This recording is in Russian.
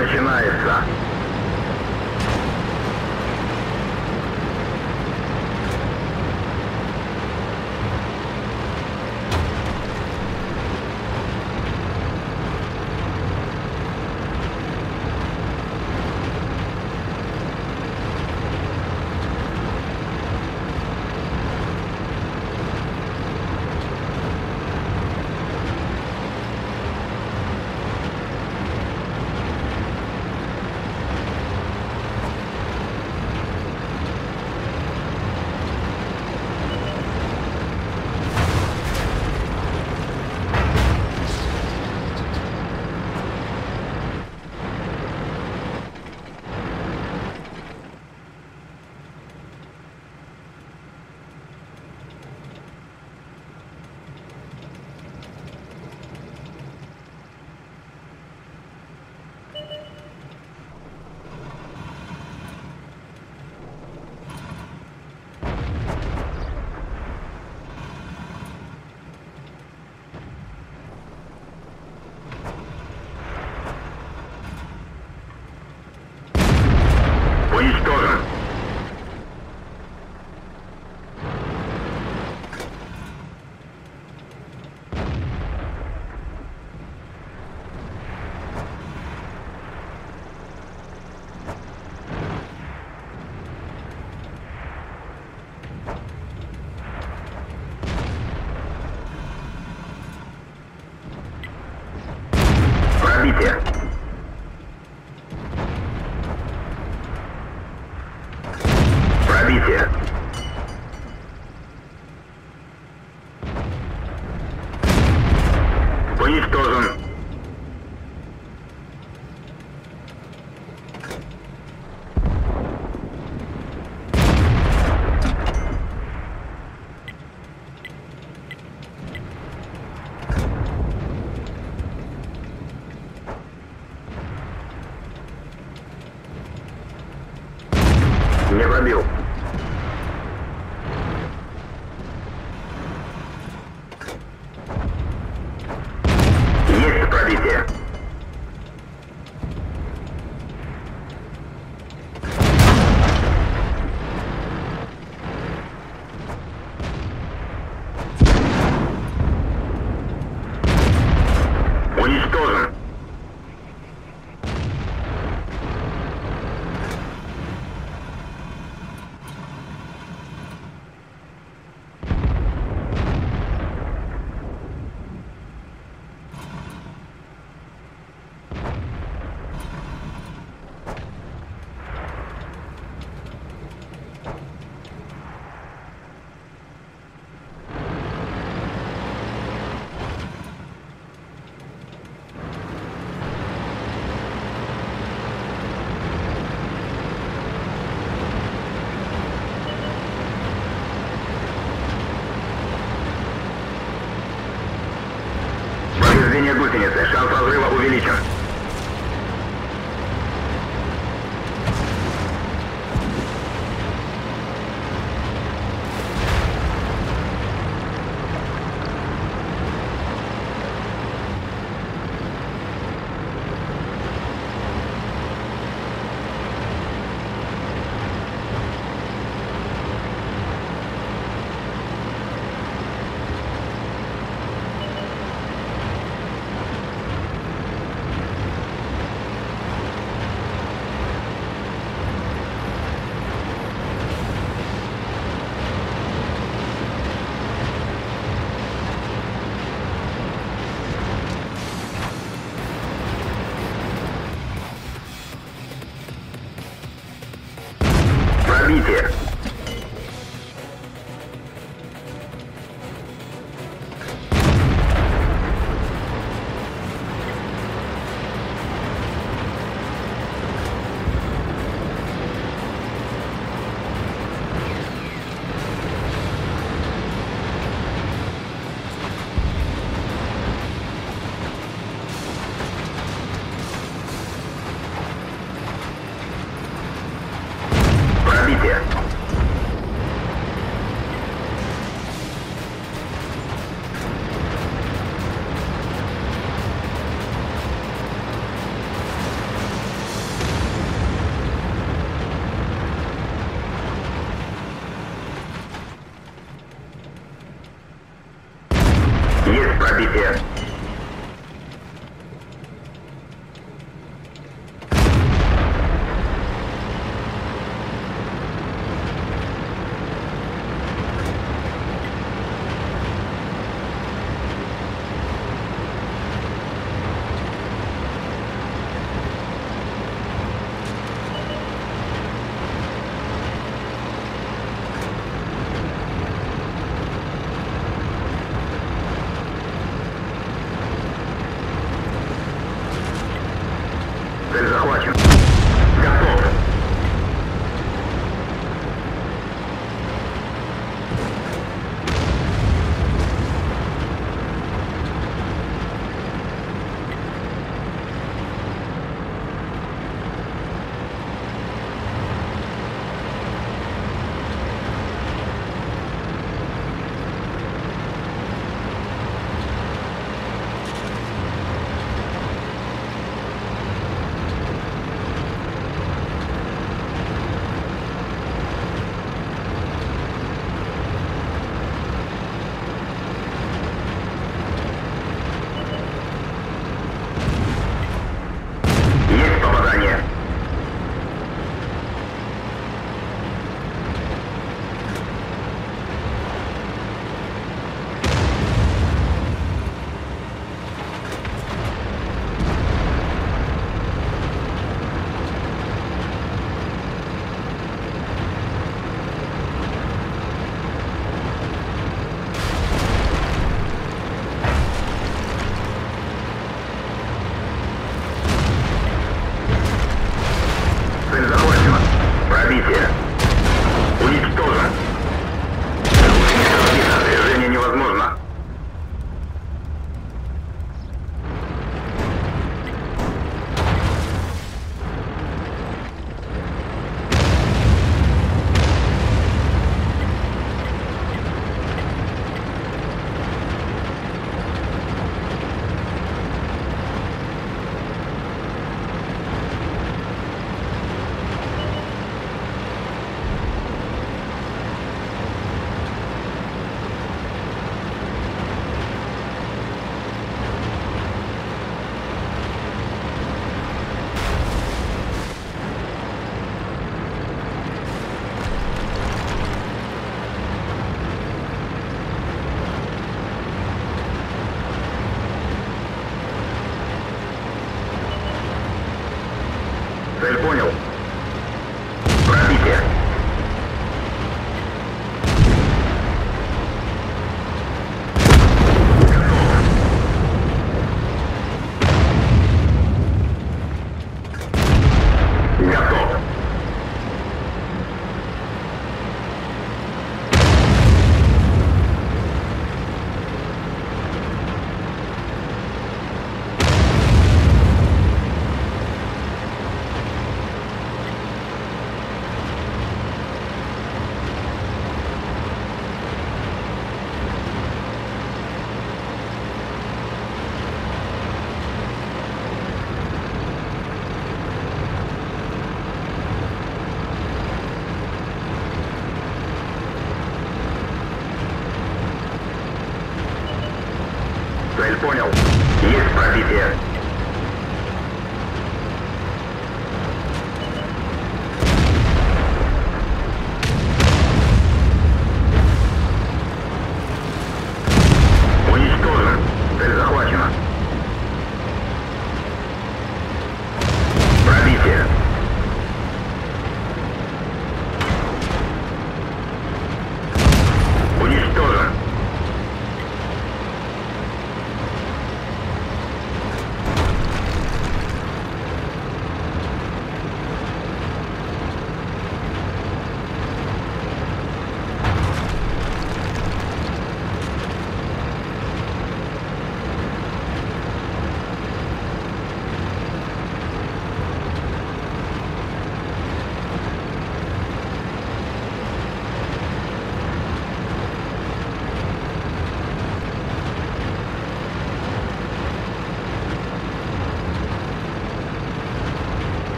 начинается. Get ready. Повреждение гусеницы. Шанс разрыва увеличен. be there.